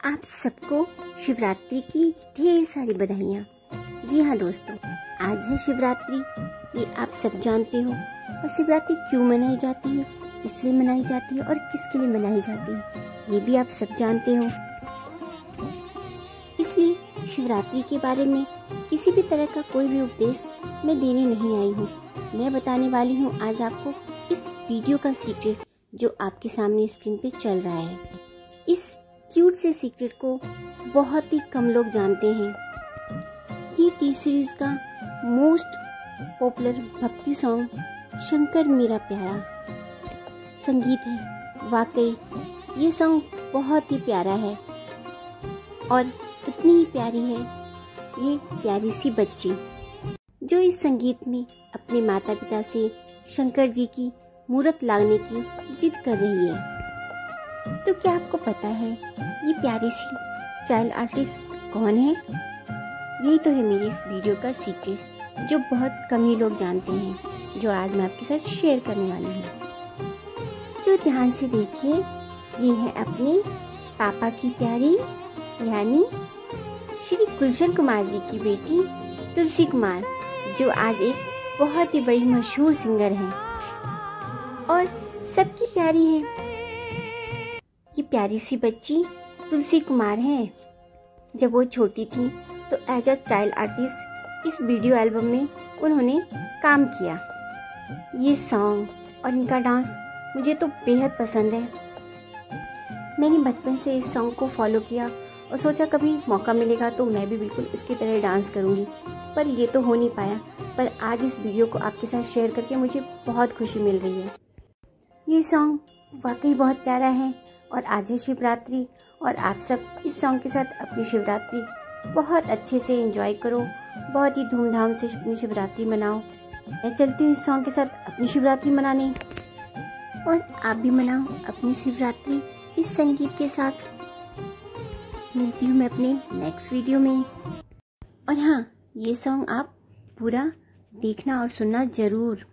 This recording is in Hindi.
आप सबको शिवरात्रि की ढेर सारी बधाइयाँ। जी हाँ दोस्तों, आज है शिवरात्रि। ये आप सब जानते हो। और शिवरात्रि क्यों मनाई जाती है? किस लिए मनाई जाती है और किसके लिए मनाई जाती है? ये भी आप सब जानते हो। इसलिए शिवरात्रि के बारे में किसी भी तरह का कोई भी उपदेश मैं देने नहीं आई हूँ। मैं बताने वाली हूँ आज आपको इस वीडियो का सीक्रेट जो आपके सामने स्क्रीन पे चल रहा है। इस क्यूट से सीक्रेट को बहुत ही कम लोग जानते हैं। ये टी सीरीज़ का मोस्ट पॉपुलर भक्ति सॉन्ग शंकर मेरा प्यारा। संगीत है, वाकई, ये सॉन्ग बहुत ही प्यारा है। और इतनी ही प्यारी है ये प्यारी सी बच्ची, जो इस संगीत में अपने माता पिता से शंकर जी की मूर्त लागने की जिद कर रही है। तो क्या आपको पता है ये प्यारी सी चाइल्ड आर्टिस्ट कौन है? यही तो है मेरी इस वीडियो का सीक्रेट जो बहुत कम ही लोग जानते हैं, जो आज मैं आपके साथ शेयर करने वाली हूँ। तो ध्यान से देखिए, ये है अपने पापा की प्यारी, यानी श्री गुलशन कुमार जी की बेटी तुलसी कुमार, जो आज एक बहुत ही बड़ी मशहूर सिंगर हैं। और सबकी प्यारी है। प्यारी सी बच्ची तुलसी कुमार है। जब वो छोटी थी तो एज अ चाइल्ड आर्टिस्ट इस वीडियो एल्बम में उन्होंने काम किया। ये सॉन्ग और इनका डांस मुझे तो बेहद पसंद है। मैंने बचपन से इस सॉन्ग को फॉलो किया और सोचा कभी मौका मिलेगा तो मैं भी बिल्कुल इसकी तरह डांस करूँगी। पर ये तो हो नहीं पाया। पर आज इस वीडियो को आपके साथ शेयर करके मुझे बहुत खुशी मिल रही है। ये सॉन्ग वाकई बहुत प्यारा है। और आज है शिवरात्रि और आप सब इस सॉन्ग के साथ अपनी शिवरात्रि बहुत अच्छे से इंजॉय करो, बहुत ही धूमधाम से अपनी शिवरात्रि मनाओ। मैं चलती हूँ इस सॉन्ग के साथ अपनी शिवरात्रि मनाने। और आप भी मनाओ अपनी शिवरात्रि इस संगीत के साथ। मिलती हूँ मैं अपने नेक्स्ट वीडियो में। और हाँ ये सॉन्ग आप पूरा देखना और सुनना ज़रूर.